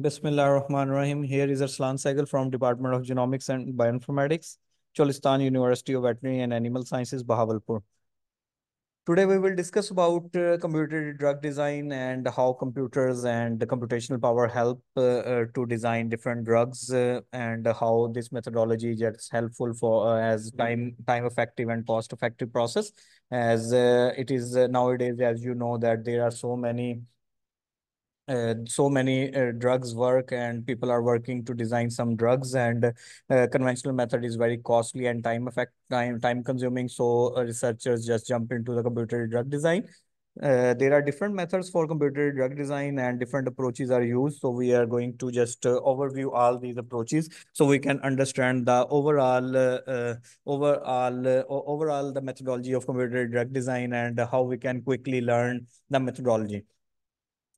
Bismillah ar-Rahman rahim Here is Arslan Sehgal from Department of Genomics and Bioinformatics, Cholistan University of Veterinary and Animal Sciences, Bahawalpur. Today we will discuss about uh, computer drug design and how computers and the computational power help uh, uh, to design different drugs uh, and how this methodology is helpful for uh, as time time effective and cost effective process as uh, it is nowadays as you know that there are so many uh, so many uh, drugs work and people are working to design some drugs and uh, conventional method is very costly and time effect time time consuming. So uh, researchers just jump into the computer drug design. Uh, there are different methods for computer drug design and different approaches are used. So we are going to just uh, overview all these approaches so we can understand the overall overall overall the methodology of computer drug design and how we can quickly learn the methodology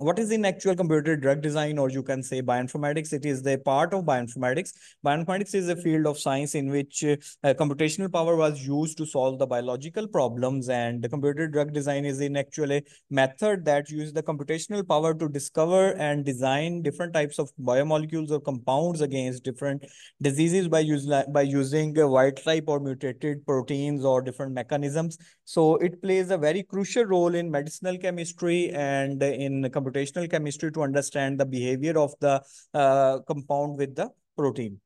what is in actual computer drug design or you can say bioinformatics? It is the part of bioinformatics. Bioinformatics is a field of science in which uh, computational power was used to solve the biological problems and the computer drug design is in actually method that uses the computational power to discover and design different types of biomolecules or compounds against different diseases by, use, by using uh, wild type or mutated proteins or different mechanisms. So it plays a very crucial role in medicinal chemistry and in computational chemistry to understand the behavior of the uh, compound with the protein.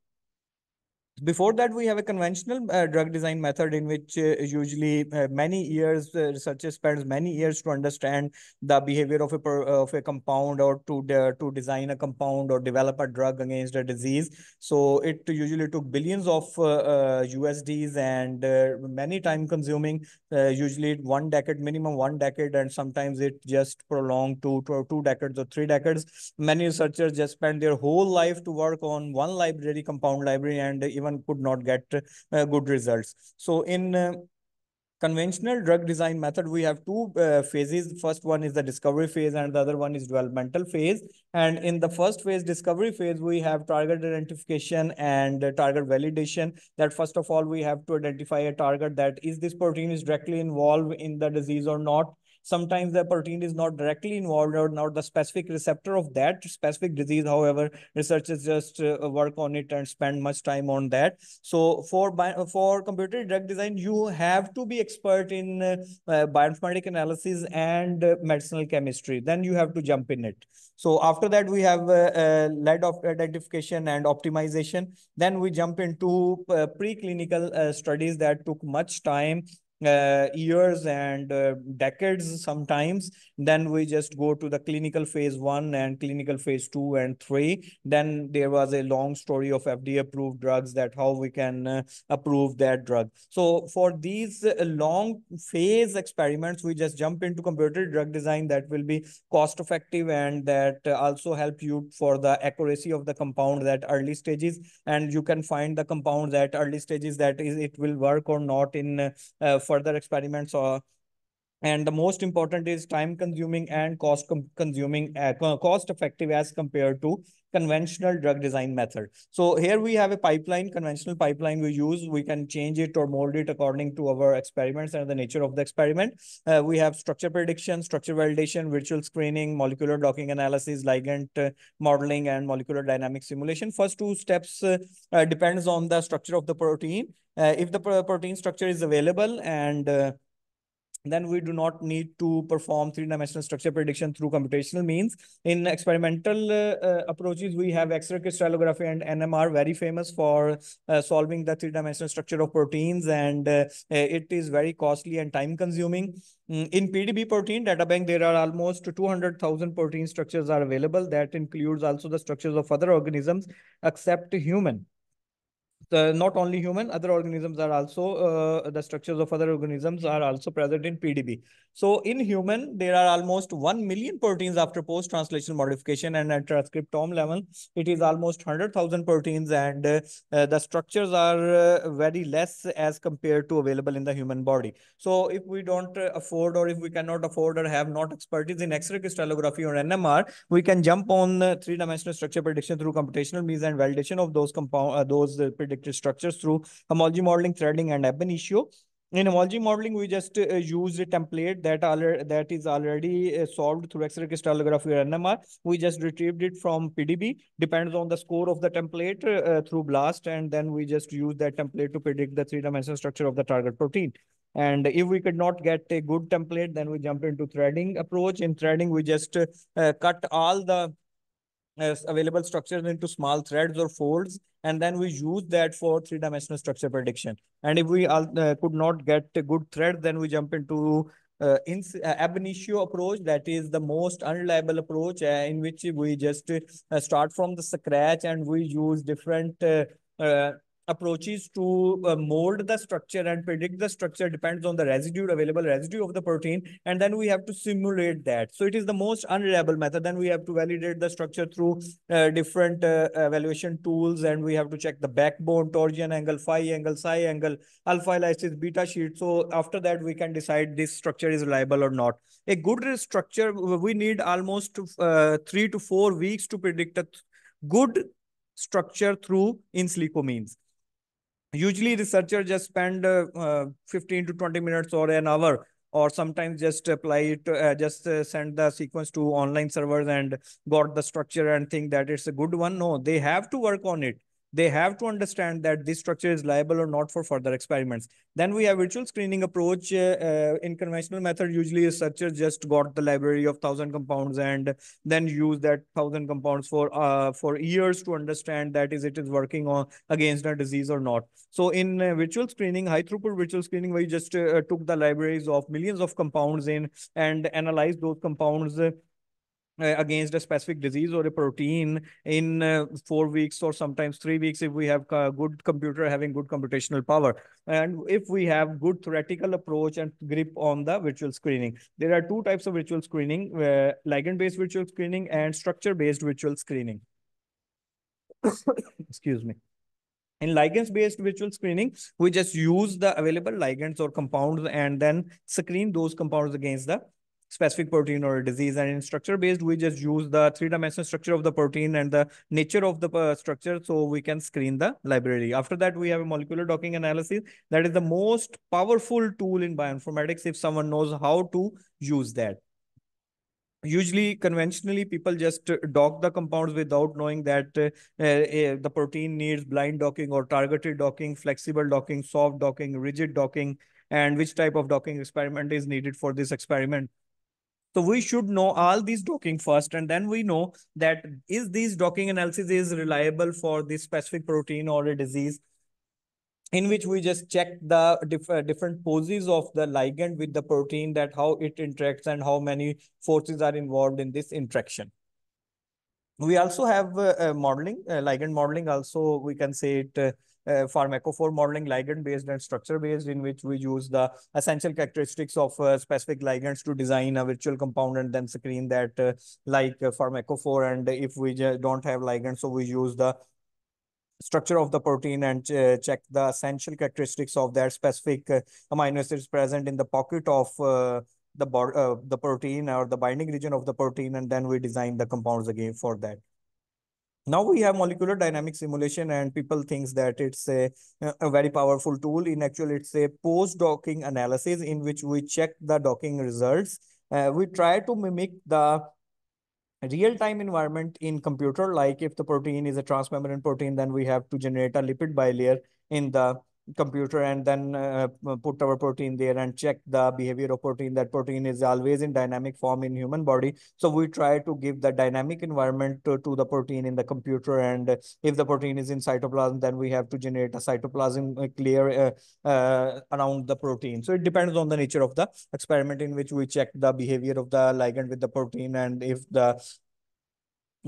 Before that, we have a conventional uh, drug design method in which uh, usually uh, many years, uh, researchers spends many years to understand the behavior of a, of a compound or to, to design a compound or develop a drug against a disease. So it usually took billions of USDs uh, uh, and many time consuming, usually one decade, minimum one decade, and sometimes it just prolonged to, to two decades or three decades. Many researchers just spend their whole life to work on one library, compound library, and even even could not get uh, good results. So in uh, conventional drug design method, we have two uh, phases. First one is the discovery phase and the other one is developmental phase. And in the first phase, discovery phase, we have target identification and uh, target validation. That first of all, we have to identify a target that is this protein is directly involved in the disease or not. Sometimes the protein is not directly involved or not the specific receptor of that specific disease. However, researchers just uh, work on it and spend much time on that. So for for computer drug design, you have to be expert in uh, bioinformatic analysis and uh, medicinal chemistry. Then you have to jump in it. So after that, we have uh, uh, lead of identification and optimization. Then we jump into uh, preclinical studies that took much time uh, years and uh, decades sometimes. Then we just go to the clinical phase one and clinical phase two and three. Then there was a long story of fda approved drugs that how we can uh, approve that drug. So for these uh, long phase experiments we just jump into computer drug design that will be cost effective and that also help you for the accuracy of the compound at early stages. And you can find the compounds at early stages that is it will work or not in uh, further experiments or and the most important is time consuming and cost consuming uh, cost effective as compared to conventional drug design method. So here we have a pipeline conventional pipeline we use. We can change it or mold it according to our experiments and the nature of the experiment. Uh, we have structure prediction structure validation virtual screening molecular docking analysis ligand uh, modeling and molecular dynamic simulation. First two steps uh, uh depends on the structure of the protein. Uh, if the protein structure is available and then we do not need to perform three-dimensional structure prediction through computational means. In experimental uh, uh, approaches, we have X-ray crystallography and NMR, very famous for uh, solving the three-dimensional structure of proteins, and uh, it is very costly and time-consuming. Mm, in PDB protein data bank, there are almost 200,000 protein structures are available. That includes also the structures of other organisms except human the, not only human, other organisms are also, uh, the structures of other organisms are also present in PDB. So in human, there are almost 1 million proteins after post-translational modification and at transcriptome level, it is almost 100,000 proteins and uh, uh, the structures are uh, very less as compared to available in the human body. So if we don't uh, afford or if we cannot afford or have not expertise in X-ray crystallography or NMR, we can jump on three-dimensional structure prediction through computational means and validation of those compound, uh, those predicted structures through homology modeling, threading, and ab initio. In homology modeling, we just uh, use a template that that is already uh, solved through X-ray crystallography or NMR. We just retrieved it from PDB. Depends on the score of the template uh, through BLAST, and then we just use that template to predict the three-dimensional structure of the target protein. And if we could not get a good template, then we jump into threading approach. In threading, we just uh, cut all the uh, available structures into small threads or folds and then we use that for three-dimensional structure prediction. And if we uh, could not get a good thread, then we jump into uh, in, uh, ab initio approach that is the most unreliable approach uh, in which we just uh, start from the scratch and we use different uh, uh, approaches to uh, mold the structure and predict the structure depends on the residue, available residue of the protein. And then we have to simulate that. So it is the most unreliable method. Then we have to validate the structure through uh, different uh, evaluation tools. And we have to check the backbone, torsion angle, phi angle, psi angle, alpha helices, beta sheet. So after that, we can decide this structure is reliable or not. A good structure, we need almost uh, three to four weeks to predict a good structure through in silico means usually researchers just spend uh, uh, 15 to 20 minutes or an hour or sometimes just apply it uh, just uh, send the sequence to online servers and got the structure and think that it's a good one. No they have to work on it they have to understand that this structure is liable or not for further experiments. Then we have virtual screening approach. Uh, uh, in conventional method, usually a researchers just got the library of thousand compounds and then use that thousand compounds for uh, for years to understand that is it is working on against a disease or not. So in uh, virtual screening, high throughput virtual screening, we just uh, took the libraries of millions of compounds in and analyzed those compounds uh, against a specific disease or a protein in uh, four weeks or sometimes three weeks if we have a good computer having good computational power. And if we have good theoretical approach and grip on the virtual screening there are two types of virtual screening uh, ligand based virtual screening and structure based virtual screening. Excuse me. In ligands based virtual screening, we just use the available ligands or compounds and then screen those compounds against the specific protein or disease. And in structure based, we just use the three dimensional structure of the protein and the nature of the uh, structure so we can screen the library. After that, we have a molecular docking analysis. That is the most powerful tool in bioinformatics if someone knows how to use that. Usually, conventionally, people just dock the compounds without knowing that uh, uh, the protein needs blind docking or targeted docking, flexible docking, soft docking, rigid docking, and which type of docking experiment is needed for this experiment. So we should know all these docking first, and then we know that is these docking analysis is reliable for this specific protein or a disease in which we just check the diff uh, different poses of the ligand with the protein that how it interacts and how many forces are involved in this interaction. We also have uh, uh, modeling, uh, ligand modeling also we can say it uh, uh, pharmacophore modeling ligand based and structure based in which we use the essential characteristics of uh, specific ligands to design a virtual compound and then screen that uh, like uh, pharmacophore and if we don't have ligands so we use the structure of the protein and uh, check the essential characteristics of that specific uh, amino acids present in the pocket of uh, the uh, the protein or the binding region of the protein. And then we design the compounds again for that now we have molecular dynamic simulation and people thinks that it's a, a very powerful tool. In actual, it's a post-docking analysis in which we check the docking results. Uh, we try to mimic the real-time environment in computer, like if the protein is a transmembrane protein, then we have to generate a lipid bilayer in the computer and then uh, put our protein there and check the behavior of protein. That protein is always in dynamic form in human body. So we try to give the dynamic environment to, to the protein in the computer. And if the protein is in cytoplasm, then we have to generate a cytoplasm uh, clear uh, uh, around the protein. So it depends on the nature of the experiment in which we check the behavior of the ligand with the protein and if the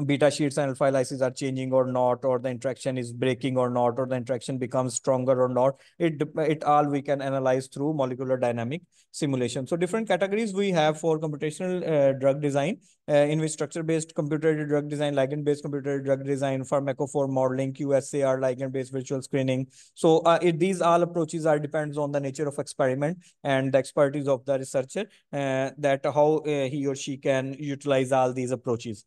beta sheets and alpha helices are changing or not, or the interaction is breaking or not, or the interaction becomes stronger or not. It, it all we can analyze through molecular dynamic simulation. So different categories we have for computational uh, drug design, uh, in which structure-based computer drug design, ligand-based computer drug design, pharmacophore modeling, QSAR, ligand-based virtual screening. So uh, it, these all approaches are depends on the nature of experiment and the expertise of the researcher uh, that how uh, he or she can utilize all these approaches.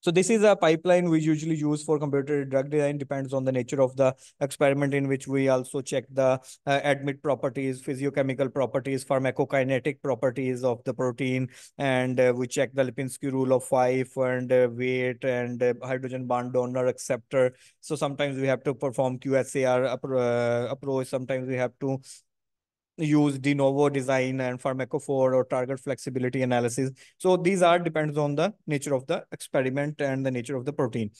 So this is a pipeline we usually use for computer drug design depends on the nature of the experiment in which we also check the uh, admit properties, physiochemical properties, pharmacokinetic properties of the protein. And uh, we check the Lipinski rule of five and uh, weight and uh, hydrogen bond donor acceptor. So sometimes we have to perform QSAR uh, approach. Sometimes we have to use de novo design and pharmacophore or target flexibility analysis. So these are depends on the nature of the experiment and the nature of the protein.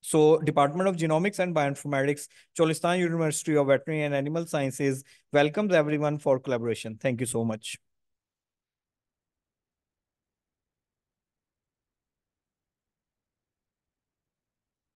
So Department of Genomics and Bioinformatics, Cholistan University of Veterinary and Animal Sciences welcomes everyone for collaboration. Thank you so much.